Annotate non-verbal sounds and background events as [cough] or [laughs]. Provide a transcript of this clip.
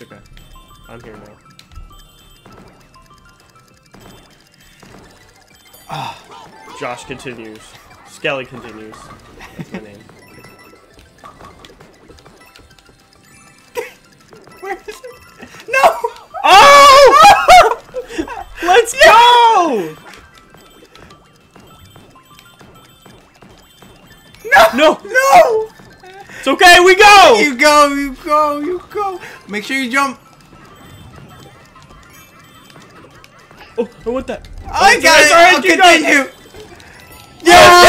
It's okay. I'm here now. Ah, Josh continues. Skelly continues. That's my name. [laughs] Where is it? No! Oh! [laughs] Let's go! No! No! No! It's okay, we go! You go, go. Make sure you jump. Oh, I want that. Oh, I got sorry, it. Sorry, I'll continue. Yes! Yeah!